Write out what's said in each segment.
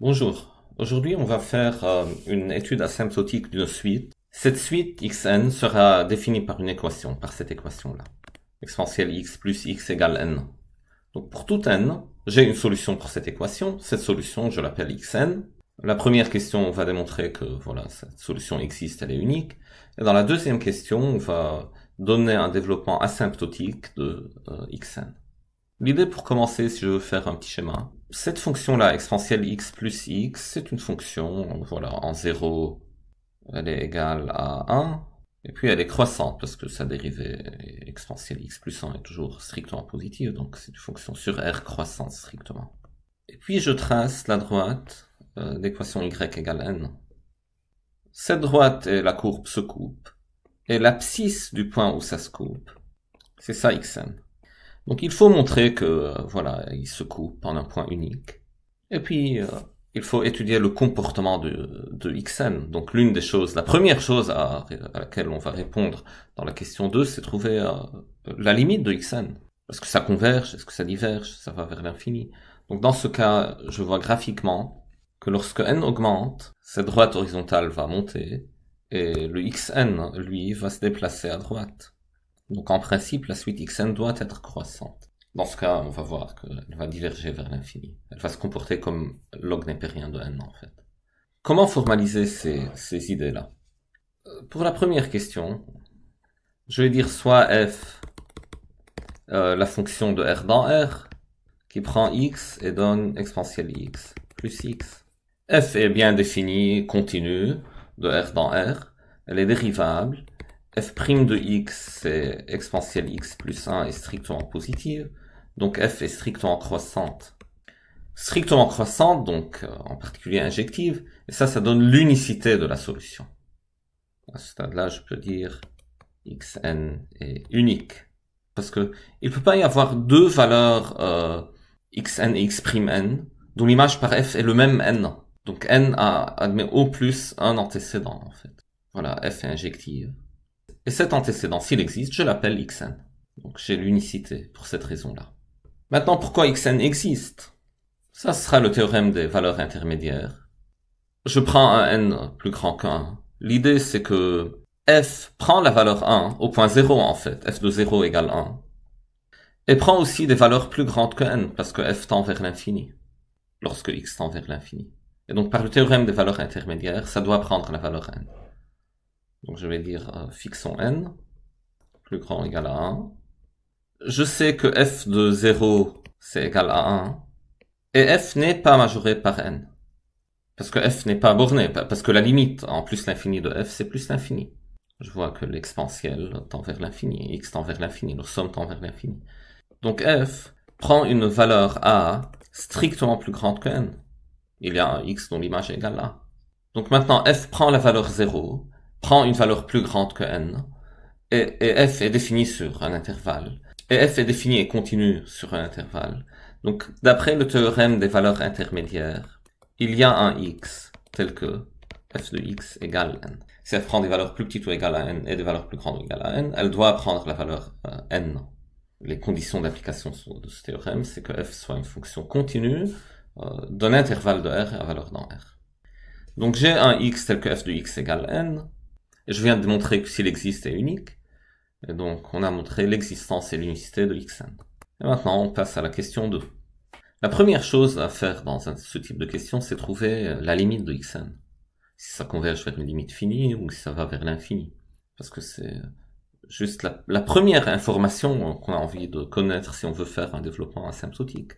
Bonjour. Aujourd'hui, on va faire euh, une étude asymptotique d'une suite. Cette suite xn sera définie par une équation, par cette équation-là. Exponentielle x plus x égale n. Donc pour tout n, j'ai une solution pour cette équation. Cette solution, je l'appelle xn. La première question, on va démontrer que voilà, cette solution existe, elle est unique. Et dans la deuxième question, on va donner un développement asymptotique de euh, xn. L'idée pour commencer, si je veux faire un petit schéma, cette fonction-là, exponentielle x plus x, c'est une fonction, voilà, en 0, elle est égale à 1, et puis elle est croissante, parce que sa dérivée exponentielle x plus 1 est toujours strictement positive, donc c'est une fonction sur R croissante strictement. Et puis je trace la droite euh, d'équation y égale n. Cette droite et la courbe se coupent, et l'abscisse du point où ça se coupe, c'est ça xn. Donc il faut montrer que euh, voilà, il se coupe en un point unique. Et puis euh, il faut étudier le comportement de, de xn. Donc l'une des choses, la première chose à, laquelle on va répondre dans la question 2, c'est trouver euh, la limite de xn. Est-ce que ça converge? Est-ce que ça diverge? Ça va vers l'infini? Donc dans ce cas, je vois graphiquement que lorsque n augmente, cette droite horizontale va monter et le xn, lui, va se déplacer à droite. Donc en principe, la suite xn doit être croissante. Dans ce cas, on va voir qu'elle va diverger vers l'infini. Elle va se comporter comme log népérien de n en fait. Comment formaliser ces, idées-là? Euh, Pour la première question, je vais dire soit f, euh, la fonction de r dans r, qui prend x et donne exponentielle x plus x. f est bien définie, continue, de r dans r. Elle est dérivable f' de x, c'est exponentielle x plus 1 est strictement positive, donc f est strictement croissante. Strictement croissante, donc euh, en particulier injective, et ça, ça donne l'unicité de la solution. À ce stade-là, je peux dire xn est unique. Parce que il peut pas y avoir deux valeurs euh, xn et x'n dont l'image par f est le même n. Donc n a, admet au plus un antécédent, en fait. Voilà, f est injective. Et cet antécédent, s'il existe, je l'appelle xn. Donc j'ai l'unicité pour cette raison-là. Maintenant, pourquoi xn existe? Ça sera le théorème des valeurs intermédiaires. Je prends un n plus grand qu'un. L'idée, c'est que f prend la valeur 1 au point 0 en fait, f de 0 égale 1, et prend aussi des valeurs plus grandes que n, parce que f tend vers l'infini, lorsque x tend vers l'infini. Et donc par le théorème des valeurs intermédiaires, ça doit prendre la valeur n. Donc je vais dire euh, fixons n, plus grand égal à 1. Je sais que f de 0, c'est égal à 1. Et f n'est pas majoré par n. Parce que f n'est pas borné, parce que la limite en plus l'infini de f, c'est plus l'infini. Je vois que l'exponentielle tend vers l'infini, x tend vers l'infini, leur somme tend vers l'infini. Donc f prend une valeur a strictement plus grande que n. Il y a un x dont l'image est égale à. Donc maintenant f prend la valeur 0, prend une valeur plus grande que n, et, f est défini sur un intervalle, et f est défini et continue sur un intervalle. Donc, d'après le théorème des valeurs intermédiaires, il y a un x tel que f de x égale n. Si elle prend des valeurs plus petites ou égales à n et des valeurs plus grandes ou égales à n, elle doit prendre la valeur euh, n. Les conditions d'application de ce théorème, c'est que f soit une fonction continue euh, d'un intervalle de r à valeur dans r. Donc j'ai un x tel que f de x égale n, je viens de démontrer que s'il existe est unique. Et donc, on a montré l'existence et l'unicité de xn. Et maintenant, on passe à la question 2. La première chose à faire dans ce type de question, c'est trouver la limite de xn. Si ça converge vers une limite finie ou si ça va vers l'infini. Parce que c'est juste la, la, première information qu'on a envie de connaître si on veut faire un développement asymptotique.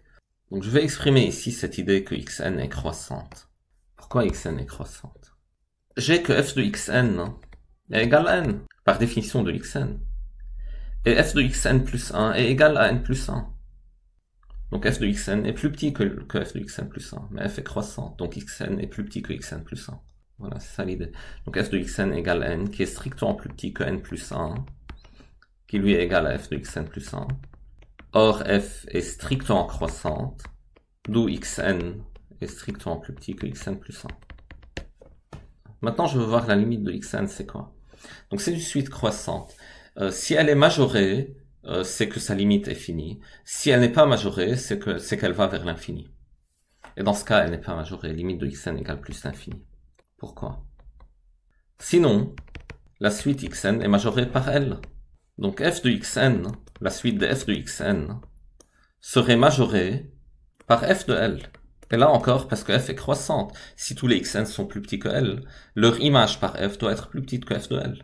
Donc je vais exprimer ici cette idée que xn est croissante. Pourquoi xn est croissante? J'ai que f de xn est égal à n, par définition de xn. Et f de xn plus 1 est égal à n plus 1. Donc f de xn est plus petit que, f de xn plus 1, mais f est croissant, donc xn est plus petit que xn plus 1. Voilà, c'est ça l'idée. Donc f de xn égale n, qui est strictement plus petit que n plus 1, qui lui est égal à f de xn plus 1. Or f est strictement croissante, d'où xn est strictement plus petit que xn plus 1. Maintenant, je veux voir la limite de xn, c'est quoi? Donc c'est une suite croissante. Euh, si elle est majorée, euh, c'est que sa limite est finie. Si elle n'est pas majorée, c'est que c'est qu'elle va vers l'infini. Et dans ce cas, elle n'est pas majorée, limite de xn égale plus l'infini. Pourquoi? Sinon, la suite xn est majorée par L. Donc f de xn, la suite de f de xn, serait majorée par f de L. Et là encore, parce que f est croissante, si tous les xn sont plus petits que L, leur image par f doit être plus petite que f de L.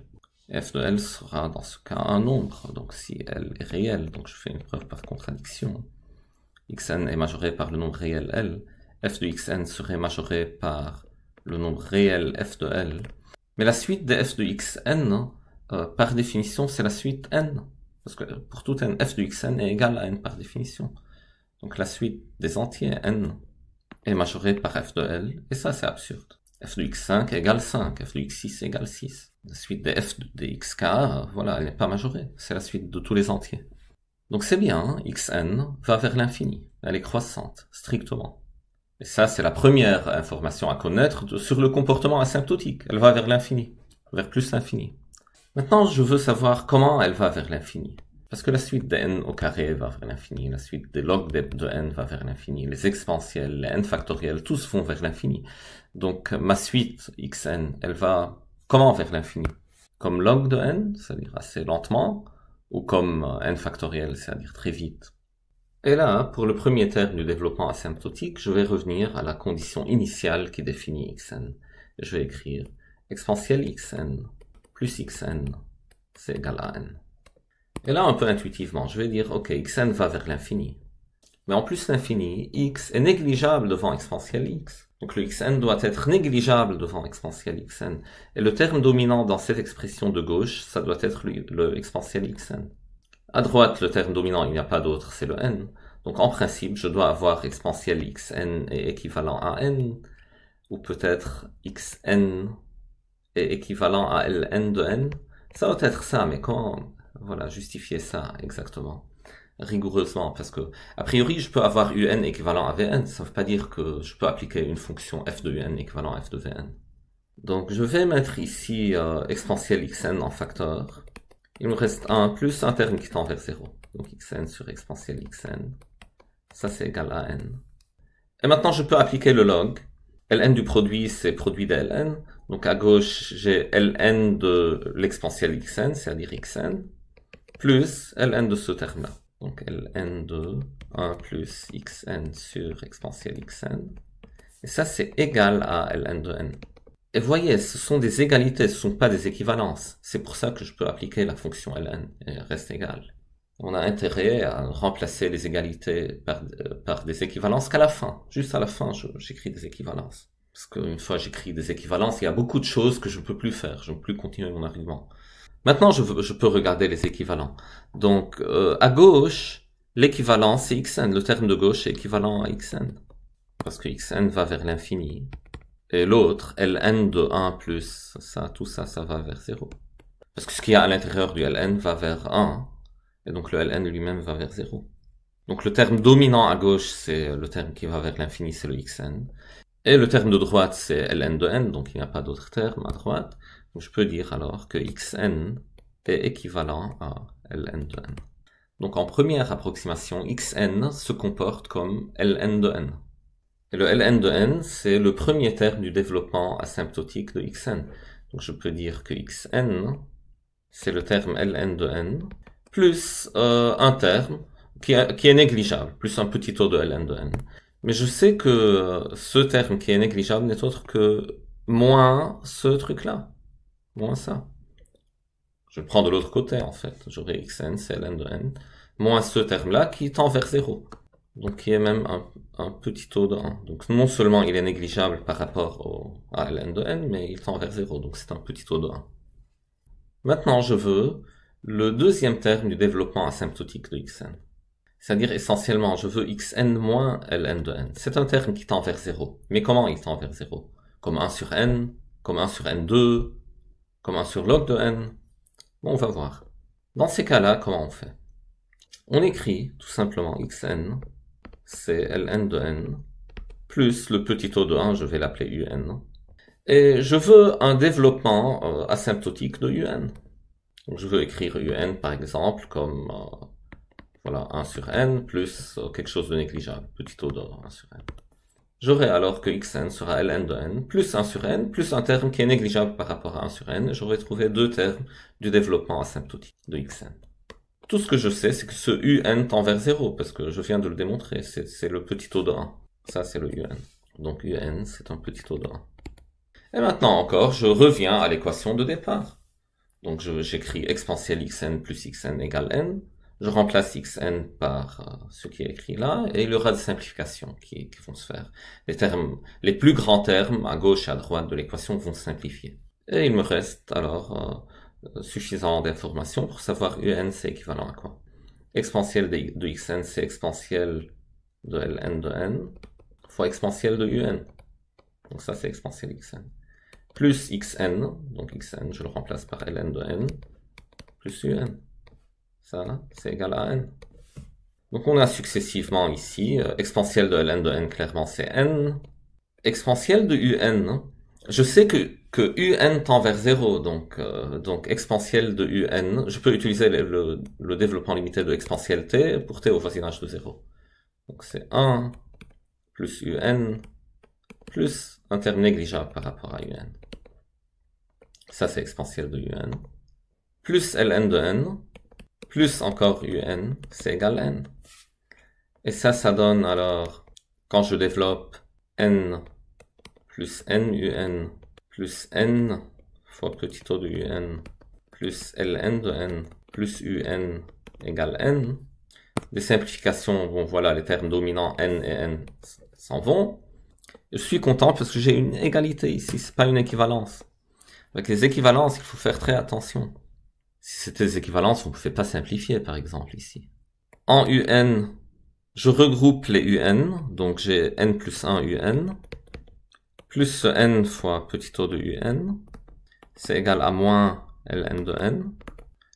f de L sera dans ce cas un nombre, donc si L est réel, donc je fais une preuve par contradiction, xn est majoré par le nombre réel L, f de xn serait majoré par le nombre réel f de L, mais la suite de f de xn, euh, par définition, c'est la suite n. Parce que pour tout n, f de xn est égal à n par définition. Donc la suite des entiers n est majorée par f de L, et ça c'est absurde. f de x5 égale 5, f de x6 égale 6. La suite de f de xk, voilà, elle n'est pas majorée, c'est la suite de tous les entiers. Donc c'est bien, xn va vers l'infini, elle est croissante, strictement. Et ça, c'est la première information à connaître sur le comportement asymptotique. Elle va vers l'infini, vers plus l'infini. Maintenant, je veux savoir comment elle va vers l'infini. Parce que la suite de n au carré va vers l'infini, la suite des log de n va vers l'infini, les exponentiels, les n factoriels, tous vont vers l'infini. Donc ma suite xn, elle va comment vers l'infini? Comme log de n, c'est-à-dire assez lentement, ou comme n factoriel, c'est-à-dire très vite? Et là, pour le premier terme du développement asymptotique, je vais revenir à la condition initiale qui définit xn. Je vais écrire exponentielle xn plus xn, c'est égal à n. Et là, un peu intuitivement, je vais dire, ok, xn va vers l'infini. Mais en plus l'infini, x est négligeable devant exponentielle x. Donc le xn doit être négligeable devant exponentielle xn. Et le terme dominant dans cette expression de gauche, ça doit être le, le exponentielle xn. À droite, le terme dominant, il n'y a pas d'autre, c'est le n. Donc en principe, je dois avoir exponentielle xn est équivalent à n, ou peut-être xn est équivalent à ln de n. Ça doit être ça, mais comment voilà, justifier ça exactement rigoureusement parce que a priori je peux avoir un équivalent à vn ça ne veut pas dire que je peux appliquer une fonction f de un équivalent à f de vn donc je vais mettre ici euh, exponentielle xn en facteur il me reste un plus un terme qui tend vers 0. Donc xn sur exponentielle xn. Ça c'est égal à n. Et maintenant je peux appliquer le log. ln du produit c'est produit de ln. Donc à gauche j'ai ln de l'exponentielle xn, c'est-à-dire xn, plus ln de ce terme-là. Donc ln de 1 plus xn sur exponentielle xn. Et ça c'est égal à ln de n. Et voyez, ce sont des égalités, ce ne sont pas des équivalences. C'est pour ça que je peux appliquer la fonction ln et reste égal. On a intérêt à remplacer les égalités par, euh, par des équivalences qu'à la fin. Juste à la fin, j'écris des équivalences. Parce qu'une fois j'écris des équivalences, il y a beaucoup de choses que je ne peux plus faire. Je ne peux plus continuer mon argument. Maintenant, je, peux regarder les équivalents. Donc, euh, à gauche, l'équivalent, c'est xn. Le terme de gauche est équivalent à xn. Parce que xn va vers l'infini. Et l'autre, ln de 1 plus ça, tout ça, ça va vers 0. Parce que ce qu'il y a à l'intérieur du ln va vers 1. Et donc le ln lui-même va vers 0. Donc le terme dominant à gauche, c'est le terme qui va vers l'infini, c'est le xn. Et le terme de droite, c'est ln de n, donc il n'y a pas d'autre terme à droite. Je peux dire alors que xn est équivalent à ln de n. Donc en première approximation, xn se comporte comme ln de n. Et le ln de n, c'est le premier terme du développement asymptotique de xn. Donc je peux dire que xn, c'est le terme ln de n, plus euh, un terme qui, qui, est négligeable, plus un petit taux de ln de n. Mais je sais que ce terme qui est négligeable n'est autre que moins ce truc-là, moins ça. Je prends de l'autre côté en fait, j'aurai xn, c'est ln de n, moins ce terme-là qui tend vers 0 donc y a même un, petit taux de 1. Donc non seulement il est négligeable par rapport à ln de n, mais il tend vers 0, donc c'est un petit taux de 1. Maintenant, je veux le deuxième terme du développement asymptotique de xn. C'est-à-dire essentiellement, je veux xn moins ln de n. C'est un terme qui tend vers 0. Mais comment il tend vers 0 Comme 1 sur n, comme 1 sur n2, comme 1 sur log de n? Bon, on va voir. Dans ces cas-là, comment on fait? On écrit tout simplement xn c'est ln de n, plus le petit taux de 1, je vais l'appeler un. Et je veux un développement euh, asymptotique de un. Donc je veux écrire un par exemple comme euh, voilà 1 sur n plus euh, quelque chose de négligeable, petit taux de 1 sur n. J'aurai alors que xn sera ln de n plus 1 sur n plus un terme qui est négligeable par rapport à 1 sur n. J'aurai trouvé deux termes du développement asymptotique de xn. Tout ce que je sais, c'est que ce un tend vers 0, parce que je viens de le démontrer. C'est le petit taux de 1. Ça, c'est le un. Donc un, c'est un petit taux de 1. Et maintenant encore, je reviens à l'équation de départ. Donc j'écris exponentielle xn plus xn égale n. Je remplace xn par euh, ce qui est écrit là, et il y aura des simplifications qui, vont se faire. Les termes, les plus grands termes à gauche et à droite de l'équation vont se simplifier. Et il me reste alors euh, suffisant d'informations pour savoir un c'est équivalent à quoi? Exponentielle de, de xn c'est exponentielle de ln de n fois exponentielle de un. Donc ça c'est exponentielle xn. Plus xn, donc xn je le remplace par ln de n, plus un. Ça, c'est égal à n. Donc on a successivement ici, euh, exponentielle de ln de n, clairement c'est n. Exponentielle de un, je sais que, que un tend vers 0, donc, euh, donc exponentielle de un, je peux utiliser le, le, développement limité de exponentielle t pour t au voisinage de 0. Donc c'est 1 plus un plus un terme négligeable par rapport à un. Ça c'est exponentielle de un. Plus ln de n, plus encore un, c'est égal n. Et ça, ça donne alors, quand je développe n plus n un plus n fois petit o de un plus ln de n plus un égale n. Des simplifications, bon voilà, les termes dominants n et n s'en vont. Je suis content parce que j'ai une égalité ici, c'est pas une équivalence. Avec les équivalences, il faut faire très attention. Si c'était des équivalences, on ne pouvait pas simplifier, par exemple, ici. En un, je regroupe les un, donc j'ai n plus 1 un, plus n fois petit o de un, c'est égal à moins ln de n.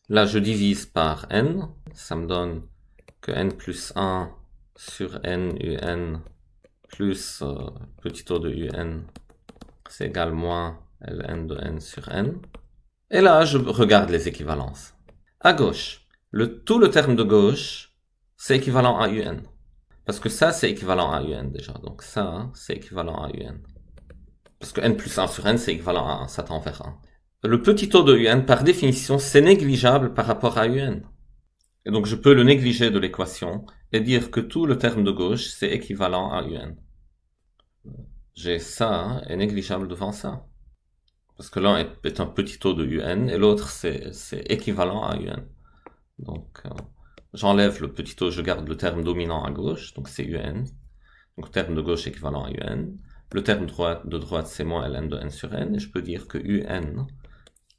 Là, je divise par n, ça me donne que n plus 1 sur n un plus euh, petit o de un, c'est égal à moins ln de n sur n. Et là, je regarde les équivalences. À gauche, le, tout le terme de gauche, c'est équivalent à un. Parce que ça, c'est équivalent à un déjà. Donc ça, c'est équivalent à un. Parce que n plus 1 sur n, c'est équivalent à 1, ça tend vers 1. Le petit taux de un, par définition, c'est négligeable par rapport à un. Et donc je peux le négliger de l'équation et dire que tout le terme de gauche, c'est équivalent à un. J'ai ça est négligeable devant ça. Parce que l'un est, un petit taux de un et l'autre c'est équivalent à un. Donc euh, j'enlève le petit taux, je garde le terme dominant à gauche, donc c'est un. Donc terme de gauche équivalent à un. Le terme de droite c'est moins ln de n sur n et je peux dire que un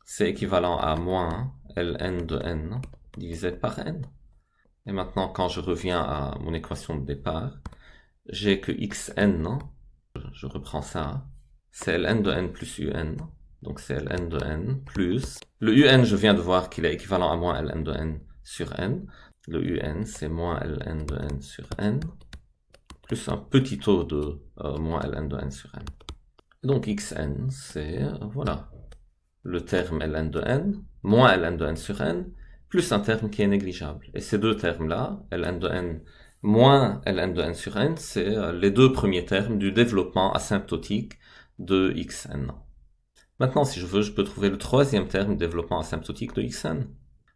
c'est équivalent à moins ln de n divisé par n. Et maintenant quand je reviens à mon équation de départ, j'ai que xn, je reprends ça, c'est ln de n plus un donc c'est ln de n plus... Le un, je viens de voir qu'il est équivalent à moins ln de n sur n. Le un, c'est moins ln de n sur n, plus un petit taux de euh, moins ln de n sur n. donc xn, c'est, voilà, le terme ln de n, moins ln de n sur n, plus un terme qui est négligeable. Et ces deux termes-là, ln de n moins ln de n sur n, c'est euh, les deux premiers termes du développement asymptotique de xn. Maintenant, si je veux, je peux trouver le troisième terme, développement asymptotique de Xn.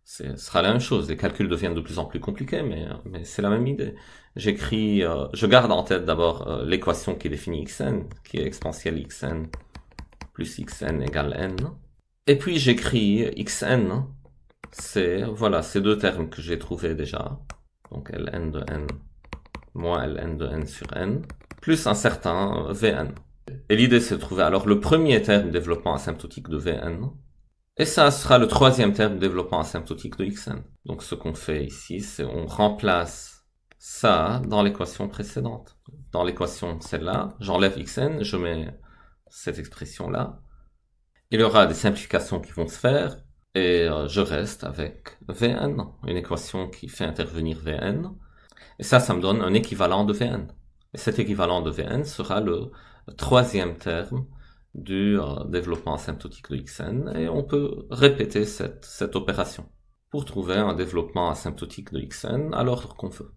Ce sera la même chose. Les calculs deviennent de plus en plus compliqués, mais, mais c'est la même idée. J'écris, euh, je garde en tête d'abord euh, l'équation qui définit Xn, qui est exponentielle Xn plus Xn égale n. Et puis j'écris Xn, c'est, voilà, ces deux termes que j'ai trouvés déjà. Donc ln de n moins ln de n sur n, plus un certain Vn. Et l'idée, c'est de trouver alors le premier terme développement asymptotique de Vn. Et ça sera le troisième terme développement asymptotique de Xn. Donc ce qu'on fait ici, c'est on remplace ça dans l'équation précédente. Dans l'équation celle-là, j'enlève Xn, je mets cette expression-là. Il y aura des simplifications qui vont se faire, et euh, je reste avec Vn, une équation qui fait intervenir Vn. Et ça, ça me donne un équivalent de Vn. Et cet équivalent de Vn sera le troisième terme du euh, développement asymptotique de Xn et on peut répéter cette, cette opération pour trouver un développement asymptotique de Xn à l'ordre qu'on veut.